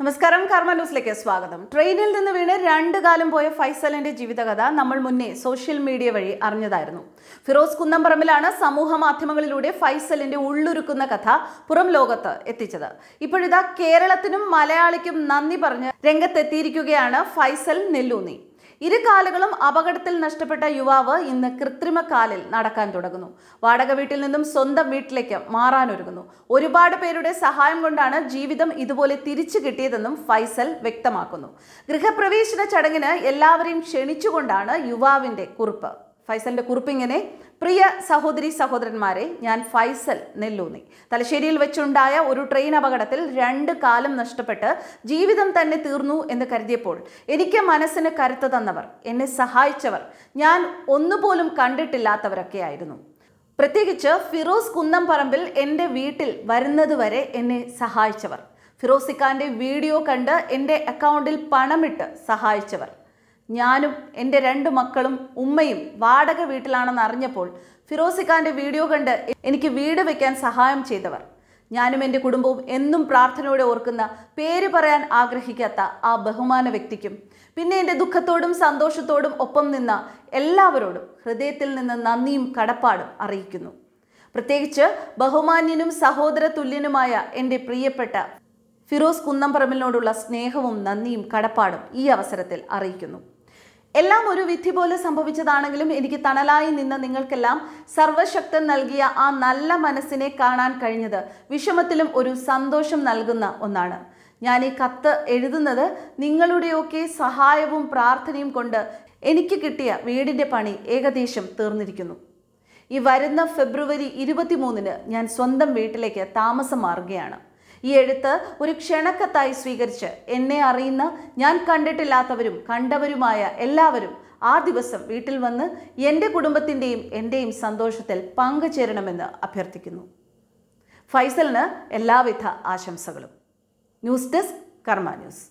നമസ്കാരം കർമ്മ ന്യൂസിലേക്ക് സ്വാഗതം. ട്രെയിനിൽ നിന്ന് വീണ് രണ്ടു കാലം പോയ ഫൈസലിന്റെ ജീവിതകഥ നമ്മൾ മുന്നേ സോഷ്യൽ മീഡിയ വഴി അറിഞ്ഞതായിരുന്നു. ഫിറോസ് കുന്നംപറമ്പിലാണ് സമൂഹ മാധ്യമങ്ങളിലൂടെ ഫൈസലിന്റെ ഉള്ളുരുക്കുന്ന കഥ പുറം ലോകത്ത് എത്തിച്ചത്. ഇപ്പോഴിതാ കേരളത്തിനും മലയാളിക്കും നന്ദി പറഞ്ഞ് രംഗത്തെത്തിയിരിക്കുകയാണ് ഫൈസൽ നെല്ലൂന്നി. ഇരു കാലുകളും അപകടത്തിൽ നഷ്ടപ്പെട്ട യുവാവ് ഇന്ന് കൃത്രിമ കാലിൽ നടക്കാൻ തുടങ്ങുന്നു. വാടക വീട്ടിൽ നിന്നും സ്വന്തം വീട്ടിലേക്ക് മാറാനൊരുങ്ങുന്നു ഒരുപാട് പേരുടെ സഹായം കൊണ്ടാണ് ജീവിതം ഇതുപോലെ തിരിച്ചു കിട്ടിയതെന്നും ഫൈസൽ വ്യക്തമാക്കുന്നു. ഗൃഹപ്രവേശന ചടങ്ങിന് എല്ലാവരെയും ക്ഷണിച്ചുകൊണ്ടാണ് യുവാവിന്റെ കുറിപ്പ്. ഫൈസലിന്റെ കുറിപ്പിങ്ങനെ പ്രിയ സഹോദരി സഹോദരന്മാരെ ഞാൻ ഫൈസൽ നെല്ലൂന്നി. തലശ്ശേരിയിൽ വെച്ചുണ്ടായ ഒരു ട്രെയിൻ അപകടത്തിൽ രണ്ട് കാലം നഷ്ടപ്പെട്ട് ജീവിതം തന്നെ തീർന്നു എന്ന് കരുതിയപ്പോൾ എനിക്ക് മനസ്സിന് കരുത്ത് തന്നവർ എന്നെ സഹായിച്ചവർ ഞാൻ ഒന്നുപോലും കണ്ടിട്ടില്ലാത്തവരൊക്കെയായിരുന്നു. പ്രത്യേകിച്ച് ഫിറോസ് കുന്നംപറമ്പിൽ എന്റെ വീട്ടിൽ വരുന്നതുവരെ എന്നെ സഹായിച്ചവർ. ഫിറോസിക്കാന്റെ വീഡിയോ കണ്ട് എന്റെ അക്കൗണ്ടിൽ പണമിട്ട് സഹായിച്ചവർ. ഞാനും എന്റെ രണ്ട് മക്കളും ഉമ്മയും വാടക വീട്ടിലാണെന്ന് അറിഞ്ഞപ്പോൾ ഫിറോസിഖാന്റെ വീഡിയോ കണ്ട് എനിക്ക് വീട് വയ്ക്കാൻ സഹായം ചെയ്തവർ. ഞാനും എന്റെ കുടുംബവും എന്നും പ്രാർത്ഥനയോടെ ഓർക്കുന്ന പേര് പറയാൻ ആഗ്രഹിക്കാത്ത ആ ബഹുമാന വ്യക്തിക്കും പിന്നെ എന്റെ ദുഃഖത്തോടും സന്തോഷത്തോടും ഒപ്പം നിന്ന എല്ലാവരോടും ഹൃദയത്തിൽ നിന്ന് നന്ദിയും കടപ്പാടും അറിയിക്കുന്നു. പ്രത്യേകിച്ച് ബഹുമാന്യനും സഹോദര തുല്യനുമായ എന്റെ പ്രിയപ്പെട്ട ഫിറോസ് കുന്നംപറമ്പിലിനോടുള്ള സ്നേഹവും നന്ദിയും കടപ്പാടും ഈ അവസരത്തിൽ അറിയിക്കുന്നു. എല്ലാം ഒരു വിധി പോലെ സംഭവിച്ചതാണെങ്കിലും എനിക്ക് തണലായി നിന്ന് നിങ്ങൾക്കെല്ലാം സർവശക്തൻ നൽകിയ ആ നല്ല മനസ്സിനെ കാണാൻ കഴിഞ്ഞത് വിഷമത്തിലും ഒരു സന്തോഷം നൽകുന്ന ഒന്നാണ്. ഞാൻ ഈ കത്ത് എഴുതുന്നത് നിങ്ങളുടെയൊക്കെ സഹായവും പ്രാർത്ഥനയും കൊണ്ട് എനിക്ക് കിട്ടിയ വീടിന്റെ പണി ഏകദേശം തീർന്നിരിക്കുന്നു. ഈ വരുന്ന ഫെബ്രുവരി ഇരുപത്തിമൂന്നിന് ഞാൻ സ്വന്തം വീട്ടിലേക്ക് താമസം മാറുകയാണ്. ഈ എഴുത്ത് ഒരു ക്ഷണക്കത്തായി സ്വീകരിച്ച് എന്നെ അറിയുന്ന ഞാൻ കണ്ടിട്ടില്ലാത്തവരും കണ്ടവരുമായ എല്ലാവരും ആ ദിവസം വീട്ടിൽ വന്ന് എന്റെ കുടുംബത്തിന്റെയും എന്റെയും സന്തോഷത്തിൽ പങ്കുചേരണമെന്ന് അഭ്യർത്ഥിക്കുന്നു. ഫൈസലിന് എല്ലാവിധ ആശംസകളും. News desk Karma news.